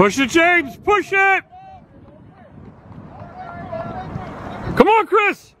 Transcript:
Push it, James! Push it! Come on, Chris!